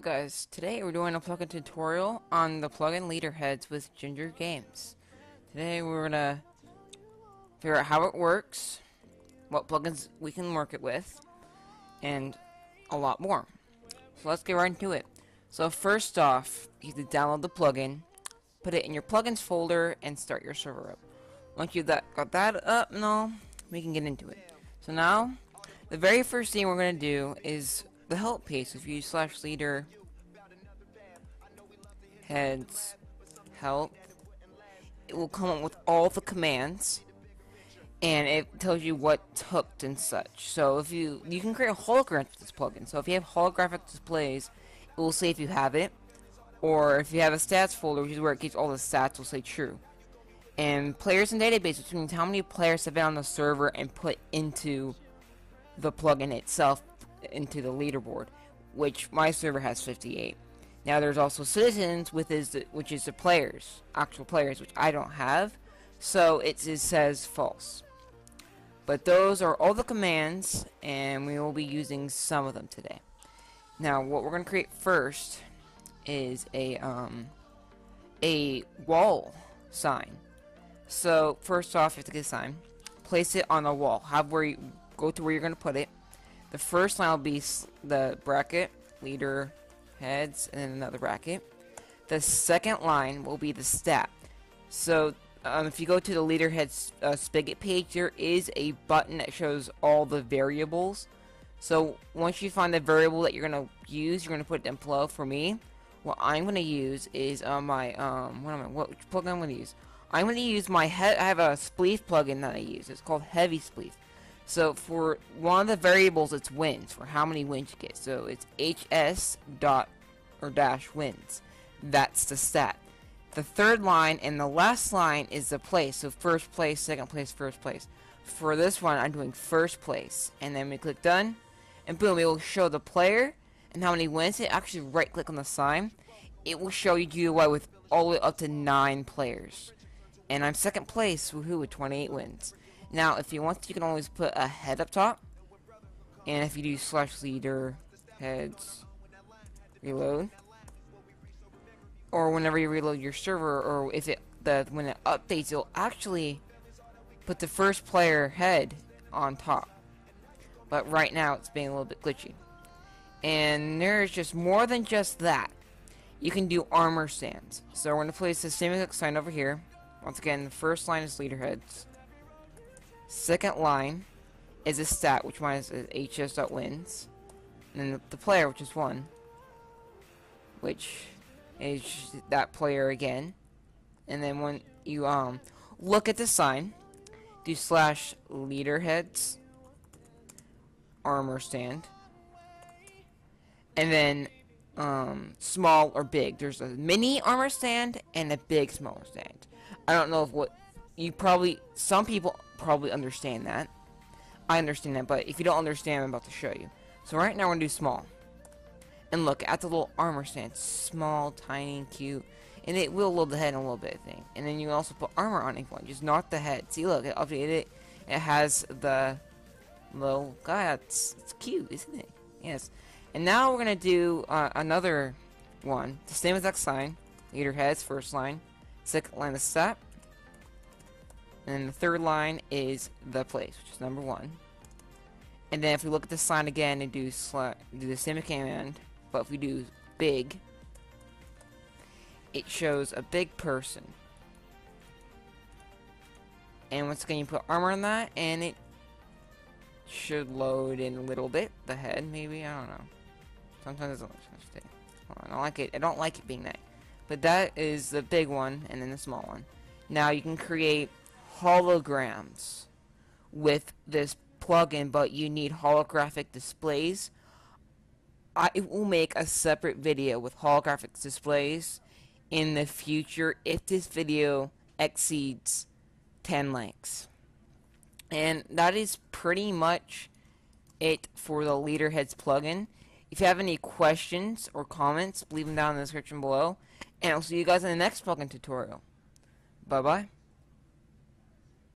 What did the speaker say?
guys, today we're doing a plugin tutorial on the plugin leaderheads with Ginger Games. Today we're gonna figure out how it works, what plugins we can work it with, and a lot more. So let's get right into it. So first off, you have to download the plugin, put it in your plugins folder, and start your server up. Once you've got that up and all, we can get into it. So now, the very first thing we're gonna do is the help page. If you slash leader heads help, it will come up with all the commands and it tells you what's hooked and such. So if you you can create a this plugin. So if you have holographic displays, it will say if you have it, or if you have a stats folder, which is where it keeps all the stats, will say true. And players and database, which means how many players have been on the server and put into the plugin itself into the leaderboard, which my server has 58. Now there's also citizens, with is which is the players, actual players, which I don't have, so it, it says false. But those are all the commands, and we will be using some of them today. Now, what we're going to create first is a um, a wall sign. So first off, you have to get a sign, place it on a wall. Have where you go to where you're going to put it, the first line will be the bracket, leader, heads, and then another bracket. The second line will be the stat. So um, if you go to the leader heads uh, spigot page, there is a button that shows all the variables. So once you find the variable that you're gonna use, you're gonna put it down below. For me, what I'm gonna use is uh, my um, what am I? What plugin I'm gonna use? I'm gonna use my head. I have a spleef plugin that I use. It's called Heavy Spleef. So for one of the variables, it's wins, for how many wins you get. So it's HS dot or dash wins. That's the stat. The third line and the last line is the place. So first place, second place, first place. For this one, I'm doing first place. And then we click done. And boom, it will show the player and how many wins. It actually right click on the sign. It will show you GUI with all the way up to 9 players. And I'm second place, woohoo, with 28 wins. Now, if you want, you can always put a head up top. And if you do slash leader, heads, reload. Or whenever you reload your server, or if it, the when it updates, it'll actually put the first player head on top. But right now, it's being a little bit glitchy. And there's just more than just that. You can do armor stands. So we're going to place the same exact sign over here. Once again, the first line is leader heads. Second line is a stat, which mine is HS.wins. And then the player, which is 1. Which is that player again. And then when you um look at the sign, do slash leader heads armor stand. And then um, small or big. There's a mini armor stand and a big smaller stand. I don't know if what you probably some people probably understand that. I understand that, but if you don't understand, I'm about to show you. So right now we're gonna do small. And look at the little armor stand, small, tiny, cute. And it will load the head in a little bit, I think. And then you also put armor on each one, just not the head. See, look, it updated it. It has the little guy. It's, it's cute, isn't it? Yes. And now we're gonna do uh, another one. The same exact sign. Leader heads, first line. Second line of step. And the third line is the place, which is number one. And then if we look at the sign again and do do the same command, but if we do big, it shows a big person. And once again, you put armor on that, and it should load in a little bit. The head, maybe I don't know. Sometimes it doesn't I don't like it. I don't like it being that. But that is the big one, and then the small one. Now you can create holograms with this plugin, but you need holographic displays. I will make a separate video with holographic displays in the future if this video exceeds 10 likes. And that is pretty much it for the Leaderheads plugin. If you have any questions or comments, leave them down in the description below. And I'll see you guys in the next plugin tutorial. Bye-bye.